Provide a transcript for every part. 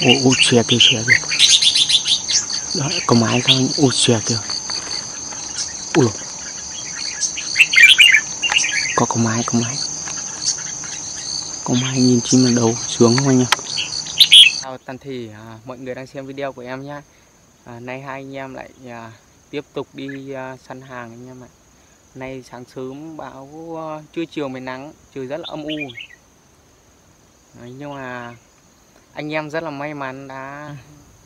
u ủa xe kìa xe kìa Đó, có máy không? u xe kìa Ủa. Có có máy, có máy. Có máy nhìn chim ở đầu xuống không anh em Chào toàn thể à, mọi người đang xem video của em nhé à, Nay hai anh em lại à, tiếp tục đi à, săn hàng anh em ạ. Nay sáng sớm bão à, trưa chiều mới nắng Trời rất là âm u. Đấy, Nhưng mà anh em rất là may mắn đã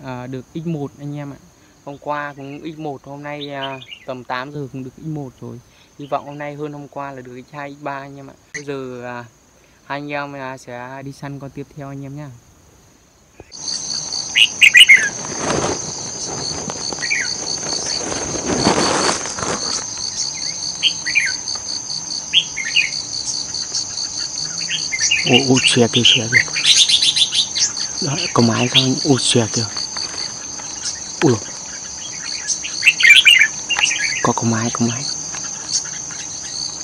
uh, được x1 anh em ạ. Hôm qua cũng x1 hôm nay uh, tầm 8 giờ cũng được x1 rồi. Hy vọng hôm nay hơn hôm qua là được x2 x3 anh em ạ. Bây giờ uh, hai anh em uh, sẽ đi săn con tiếp theo anh em nhé Ủa, ủa xe kia xe kia. Đó, có máy không? ui xòe kìa. Ui. Có có máy, có máy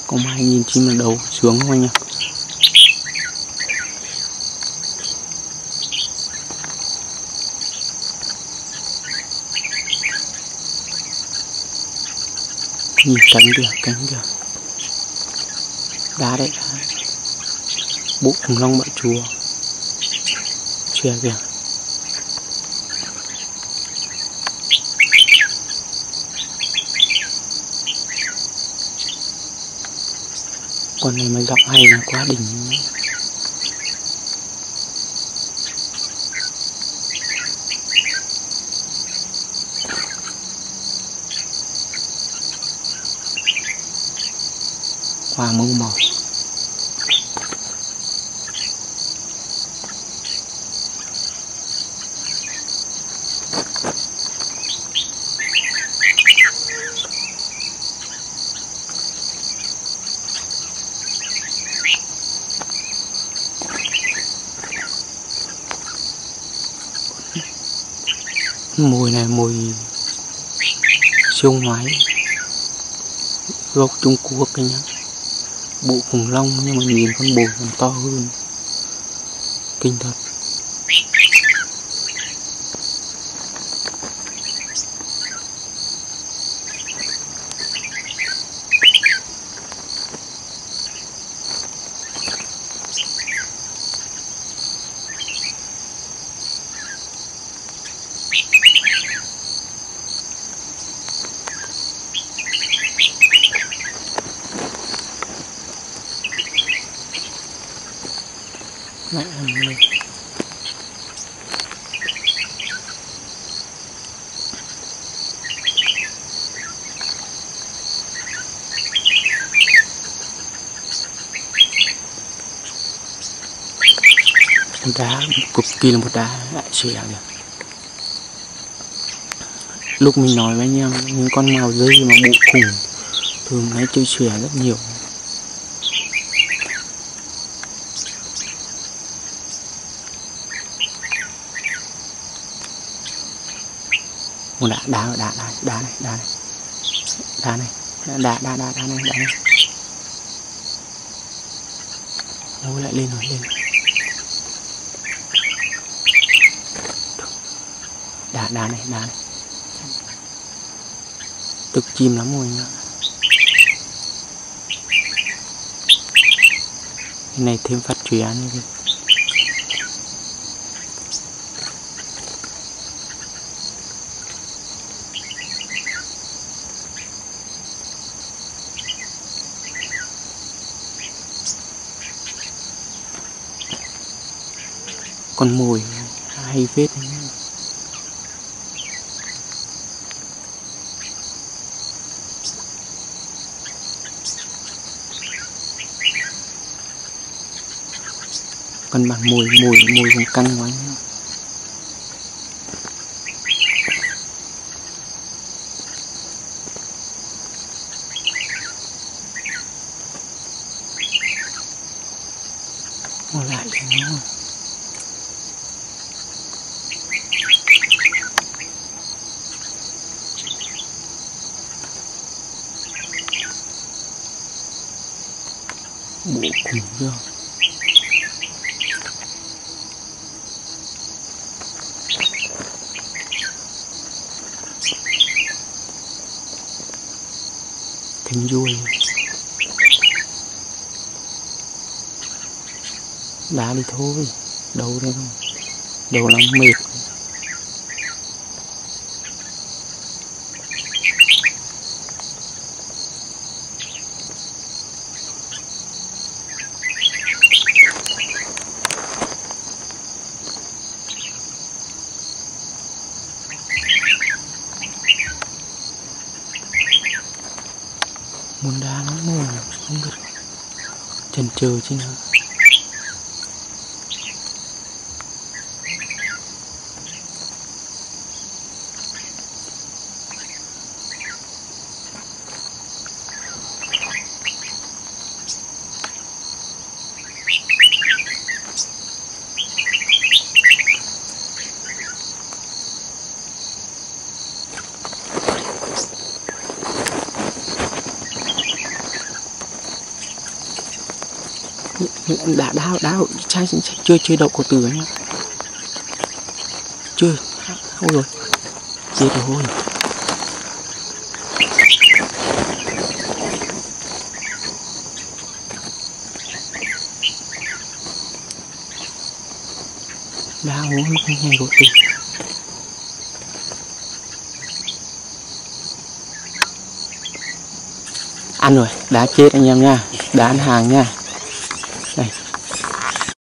Có máy nhìn chim ở đầu xuống không anh ạ? Nhìn cánh kìa, cánh kìa. Đá đấy, Bộ khủng long bạn chùa chưa kìa. Con này mà giọng hay là quá đỉnh. Hoa mông màu. Mùi này, mùi siêu ngoái. Gốc Trung Quốc cái nhá. Bộ khủng long nhưng mà nhìn con bồ còn to hơn. Kinh thật. Một đá cực kỳ là một đá, lại xẻ kìa. Lúc mình nói với anh em, những con mèo dây mà bụ khủng thường hay chơi xẻ rất nhiều. Một đá đá đá đá đá này đá này. Đá này. Đá đá đá đá này đá này. Ôi lại lên rồi, lên đá đá này đá này. Tức chim lắm rồi nhá. Này thêm phát triển con mồi hay phết. Con bạn mồi mồi mồi cũng căng quá. Nhá. Mua lại thì bộ quần ra, thêm vui đã đi thôi đâu đây không đầu lắm mệt. Muốn đá lắm rồi không được. Chần chờ chứ nữa đã đau đã chai chơi chơi đậu của từ nhá chơi không rồi. Chết rồi. Đau không nghe rồi từ ăn rồi. Đã chết anh em nha. Đã ăn hàng nha đây